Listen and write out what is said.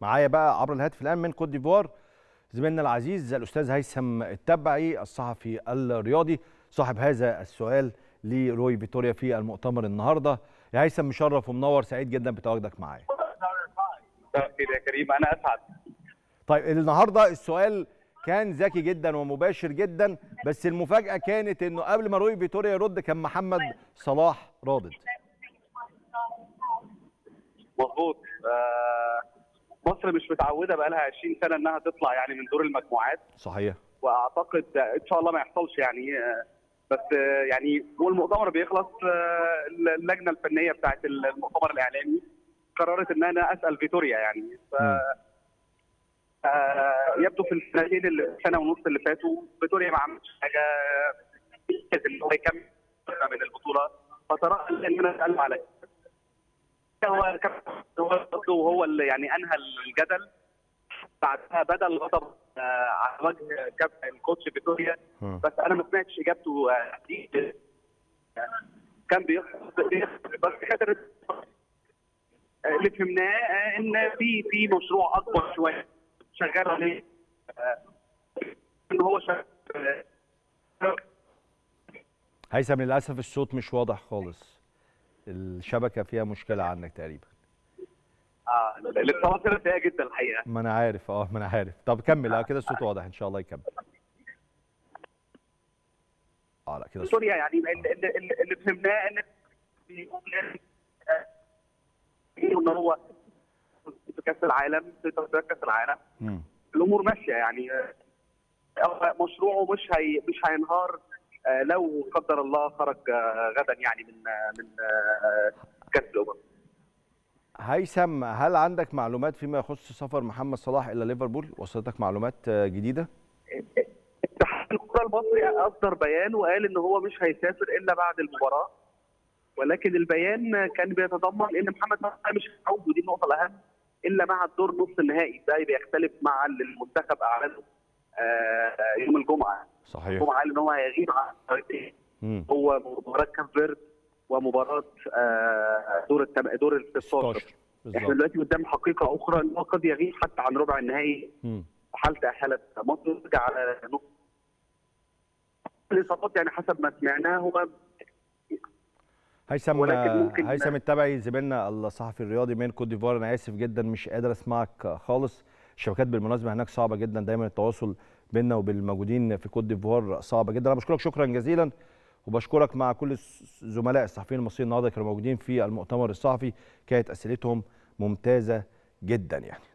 معايا بقى عبر الهاتف الآن من كوت ديفوار زميلنا العزيز الأستاذ هيثم التبعي الصحفي الرياضي. صاحب هذا السؤال لروي فيتوريا في المؤتمر النهارده. يا هيثم مشرف ومنور سعيد جدا بتواجدك معايا. يا كريم أنا أسعد. طيب النهارده السؤال كان ذكي جدا ومباشر جدا بس المفاجأة كانت إنه قبل ما روي فيتوريا يرد كان محمد صلاح رادد مظبوط. آه مصر مش متعوده بقى لها 20 سنة إنها تطلع يعني من دور المجموعات. صحيح. وأعتقد إن شاء الله ما يحصلش يعني بس يعني والمؤتمر بيخلص اللجنة الفنية بتاعت المؤتمر الإعلامي قررت إن أنا أسأل فيتوريا يعني. ف آه يبدو في السنتين السنة ونص اللي فاتوا فيتوريا ما عملش حاجة إن هو يكمل من البطولة فترى إن أنا أسأله على هو هو اللي يعني أنهى الجدل. بعدها بدا الغضب آه على وجه الكوتش فيتوريا. بس أنا ما سمعتش إجابته آه كان بيخطب بس كانت اللي فهمناه إن في في مشروع أكبر شوية شغال عليه. إن هو شغال. هيثم للأسف الصوت مش واضح خالص. الشبكة فيها مشكلة عندك تقريبا. آه الاتصالات هنا سيئه جدا الحقيقة. ما أنا عارف آه ما أنا عارف. طب كمل آه كده الصوت واضح إن شاء الله يكمل. آه لا كده سوريا يعني اللي, فهمناه إن إن هو في كأس العالم في كأس العالم. الأمور ماشية يعني. مشروعه مش هي مش هينهار. لو قدر الله خرج غدا يعني من من كاس الأمم. هيثم هل عندك معلومات فيما يخص سفر محمد صلاح إلى ليفربول؟ وصلتك معلومات جديدة؟ اتحاد الكرة المصري أصدر بيان وقال إن هو مش هيسافر إلا بعد المباراة. ولكن البيان كان بيتضمن إن محمد صلاح مش هيعود ودي النقطة الأهم إلا مع الدور نص النهائي. ده بيختلف مع المنتخب أعلنه يوم الجمعة. صحيح. الجمعه قال ان هو هيغيب عن المباراتين هو مباراة كاب فيرد ومباراة دور التم... دور ال 16 إحنا دلوقتي قدام حقيقة أخرى ان هو قد يغيب حتى عن ربع النهائي في حال تاهلت مصر ترجع على نص الإصابات يعني حسب ما سمعناه هو هيثم هيثم التبعي زميلنا الصحفي الرياضي من كوت ديفوار أنا آسف جدا مش قادر أسمعك خالص. الشبكات بالمناسبة هناك صعبة جدا. دايما التواصل بيننا وبالموجودين في كوت ديفوار صعبة جدا. أنا بشكرك شكرا جزيلا وبشكرك مع كل الزملاء الصحفيين المصريين النهارده كانوا موجودين في المؤتمر الصحفي. كانت أسئلتهم ممتازة جدا يعني.